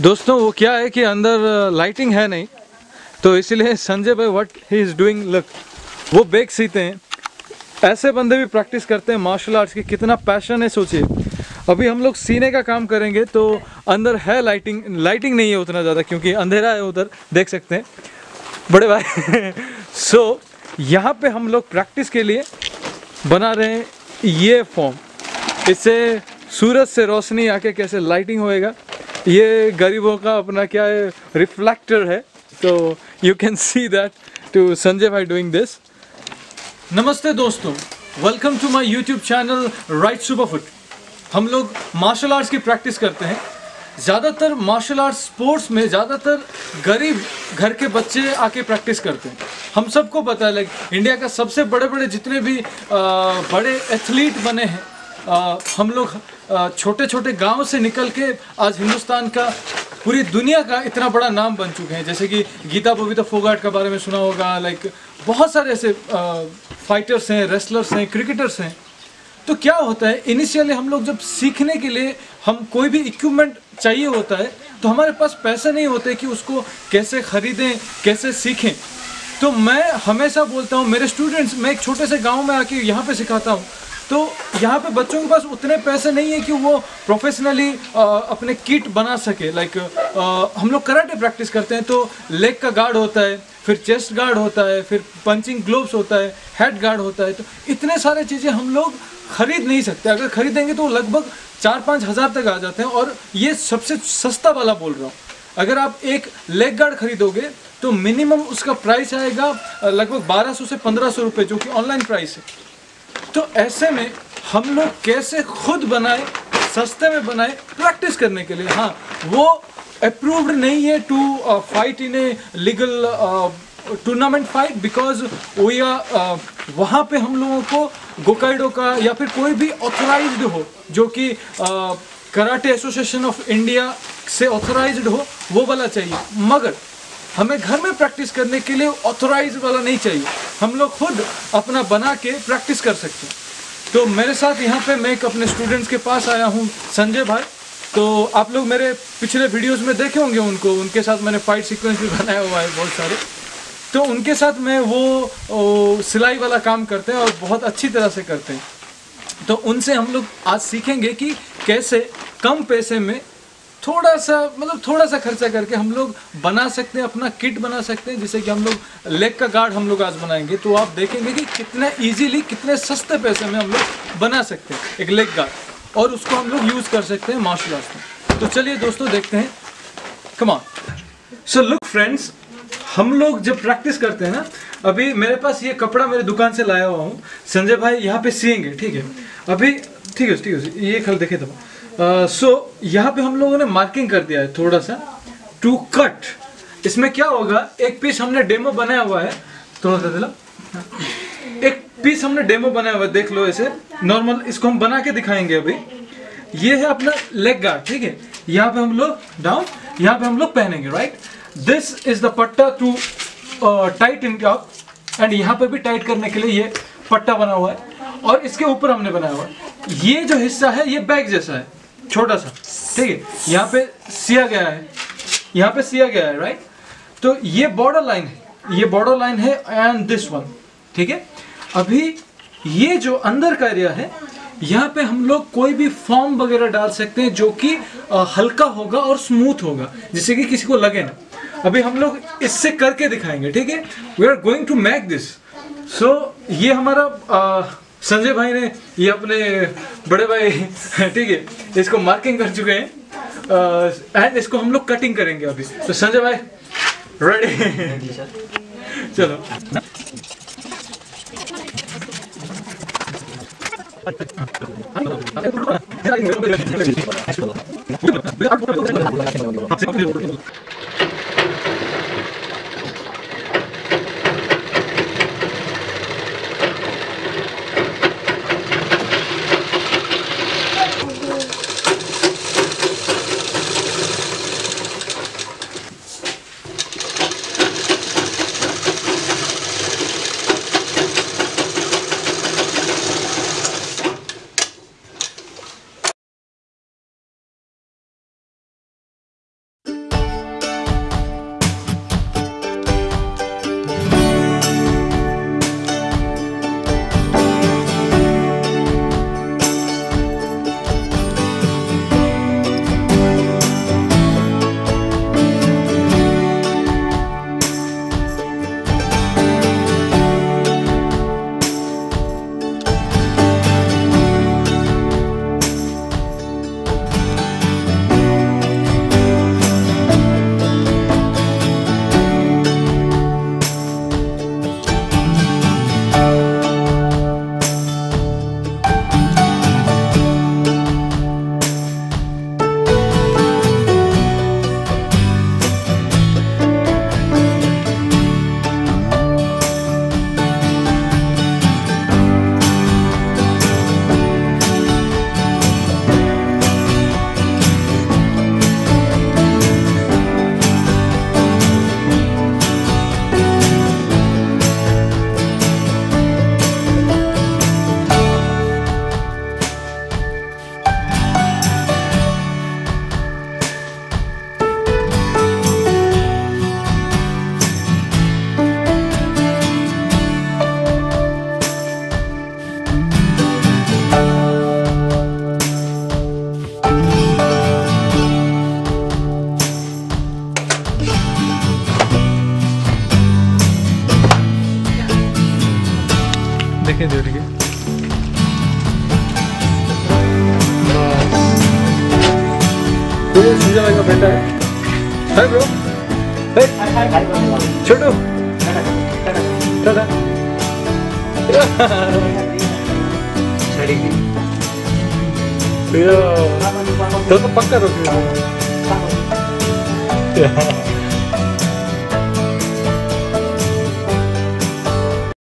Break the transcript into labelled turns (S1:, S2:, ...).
S1: दोस्तों वो क्या है कि अंदर लाइटिंग है नहीं तो इसलिए संजय भाई what he is doing look वो बेग सीते हैं। ऐसे बंदे भी प्रैक्टिस करते हैं मार्शल आर्ट्स की कितना पैशन है सोचिए। अभी हम लोग सीने का काम करेंगे तो अंदर है लाइटिंग लाइटिंग नहीं है उतना ज़्यादा क्योंकि अंधेरा है उधर देख सकते हैं। बड़े भाई सो so, यहाँ पे हम लोग प्रैक्टिस के लिए बना रहे हैं ये फॉर्म इससे सूरज से रोशनी आके कैसे लाइटिंग होएगा ये गरीबों का अपना क्या है रिफ्लेक्टर है। तो you can see that to Sanjay भाई डूइंग दिस नमस्ते दोस्तों welcome to my YouTube channel right super foot हम लोग मार्शल आर्ट्स की प्रैक्टिस करते हैं। ज़्यादातर मार्शल आर्ट्स स्पोर्ट्स में ज़्यादातर गरीब घर के बच्चे आके प्रैक्टिस करते हैं। हम सबको पता है लाइक इंडिया का सबसे बड़े बड़े जितने भी आ, बड़े एथलीट बने हैं आ, हम लोग छोटे छोटे गाँव से निकल के आज हिंदुस्तान का पूरी दुनिया का इतना बड़ा नाम बन चुके हैं। जैसे कि गीता बबीता फोगाट के बारे में सुना होगा लाइक बहुत सारे ऐसे फाइटर्स हैं रेसलर्स हैं क्रिकेटर्स हैं। तो क्या होता है इनिशियली हम लोग जब सीखने के लिए हम कोई भी इक्विपमेंट चाहिए होता है तो हमारे पास पैसे नहीं होते कि उसको कैसे ख़रीदें कैसे सीखें। तो मैं हमेशा बोलता हूँ मेरे स्टूडेंट्स मैं एक छोटे से गाँव में आके यहाँ पे सिखाता हूँ। तो यहाँ पे बच्चों के पास उतने पैसे नहीं है कि वो प्रोफेशनली अपने किट बना सके। लाइक हम लोग कराटे प्रैक्टिस करते हैं तो लेग का गार्ड होता है, फिर चेस्ट गार्ड होता है, फिर पंचिंग ग्लोव्स होता है हेड गार्ड होता है। तो इतने सारे चीज़ें हम लोग खरीद नहीं सकते। अगर खरीदेंगे तो लगभग चार पाँच हज़ार तक आ जाते हैं और ये सबसे सस्ता वाला बोल रहा हूँ। अगर आप एक लेग गार्ड खरीदोगे तो मिनिमम उसका प्राइस आएगा लगभग 1200 से 1500 रुपए, जो कि ऑनलाइन प्राइस है। तो ऐसे में हम लोग कैसे खुद बनाए, सस्ते में बनाए प्रैक्टिस करने के लिए। हाँ वो अप्रूव्ड नहीं है to fight in a legal tournament fight because we are वहाँ पे हम लोगों को गोकाइडो का या फिर कोई भी ऑथोराइज्ड हो, जो कि कराटे एसोसिएशन ऑफ़ इंडिया से ऑथोराइज्ड हो, वो वाला चाहिए। मगर हमें घर में प्रैक्टिस करने के लिए ऑथोराइज वाला नहीं चाहिए। हम लोग खुद अपना बना के प्रैक्टिस कर सकते हैं। तो मेरे साथ यहाँ पे मैं एक अपने स्टूडेंट्स के पास आया हूँ, संजय भाई। तो आप लोग मेरे पिछले वीडियोस में देखे होंगे उनको। उनके साथ मैंने फाइट सीक्वेंस भी बनाया हुआ है बहुत सारे। तो उनके साथ में वो सिलाई वाला काम करते हैं और बहुत अच्छी तरह से करते हैं। तो उनसे हम लोग आज सीखेंगे कि कैसे कम पैसे में थोड़ा सा मतलब थोड़ा सा खर्चा करके हम लोग बना सकते हैं, अपना किट बना सकते हैं, जिससे कि हम लोग लेग का गार्ड हम लोग आज बनाएँगे। तो आप देखेंगे कि कितने इजीली कितने सस्ते पैसे में हम लोग बना सकते हैं एक लेग गार्ड। और उसको हम लोग यूज़ कर सकते हैं मार्शल आर्ट्स में। तो चलिए दोस्तों, देखते हैं। कमान सो लुक फ्रेंड्स हम लोग जब प्रैक्टिस करते हैं ना, अभी मेरे पास ये कपड़ा मेरे दुकान से लाया हुआ हूँ। संजय भाई यहाँ पे सिएँगे, ठीक है? अभी, ठीक है ठीक है, ये खल देखे तो। सो uh, so, यहाँ पे हम लोगों ने मार्किंग कर दिया है थोड़ा सा। टू कट इसमें क्या होगा? एक पीस हमने डेमो बनाया हुआ है। थोड़ा सा दिला। एक पीस हमने डेमो बनाया हुआ है देख लो ऐसे नॉर्मल इसको हम बना के दिखाएँगे अभी। ये है अपना लेग गार्ड ठीक है? यहाँ पे हम लोग डाउन यहाँ पे हम लोग पहनेंगे राइट दिस इज़ द पट्टा to tight in up and यहाँ पे भी टाइट करने के लिए ये पट्टा बना हुआ है। और इसके ऊपर हमने बनाया हुआ है। ये जो हिस्सा है ये बैग जैसा है। छोटा सा, ठीक है? यहाँ पे सिया गया है। यहाँ पे सिया गया है राइट तो ये बॉर्डर लाइन है। ये बॉर्डर लाइन है एंड दिस वन ठीक है? अभी ये जो अंदर का एरिया है, यहाँ पे हम लोग कोई भी फॉर्म वगैरह डाल सकते हैं जो कि हल्का होगा और स्मूथ होगा, जिससे कि किसी को लगे ना। अभी हम लोग इससे करके दिखाएँगे, ठीक है? We are going to make this so ये हमारा संजय भाई ने ये अपने बड़े भाई ठीक है इसको मार्किंग कर चुके हैं। एंड इसको हम लोग कटिंग करेंगे अभी। तो संजय भाई रेडी चलो। संजय भाई का बेटा है। हाय ब्रो छोटू। तो तो पक्का रोक